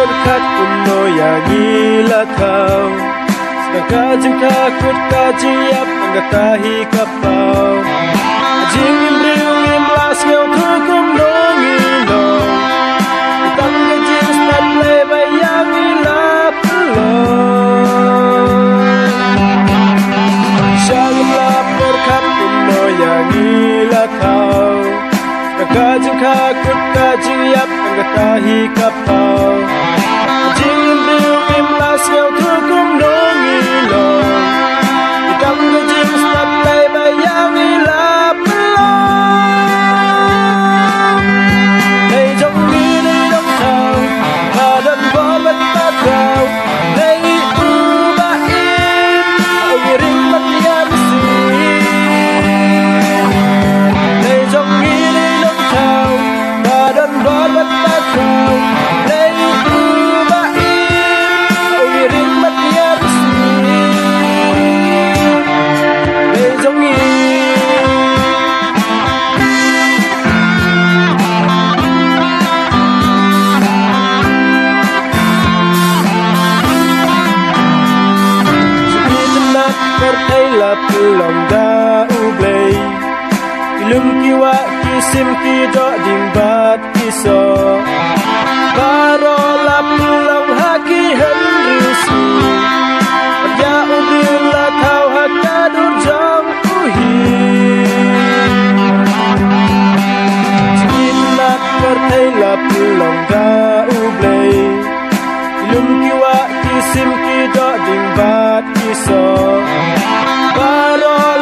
콘카꾼 모양이라 카우 스나가진 카쿠르타지 앞안갔다 히카파우 아징인 브리웅인 라스겨 그꿈 농이노 이땅가진 스타플레 바양이 라플로 샬롬 라포르카꾼 모양이라 카우 스나가진 카쿠르타지 앞안갔다 히카파우 ay la pulang da ublay ilum kiwa kisim ki jo dimbat kiso baro la pulang haki henrisi ya ubil la thao hakadur jong uhi Hãy subscribe cho kênh Ghiền Mì Gõ Để không bỏ lỡ những video hấp dẫn Kisim ki do bat kiso Barol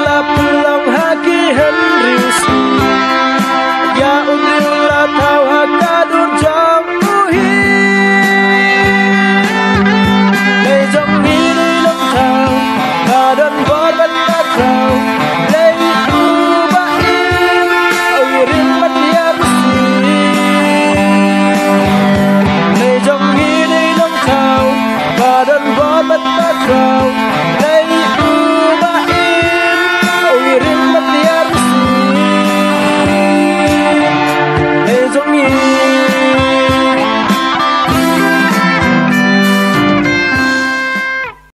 coração.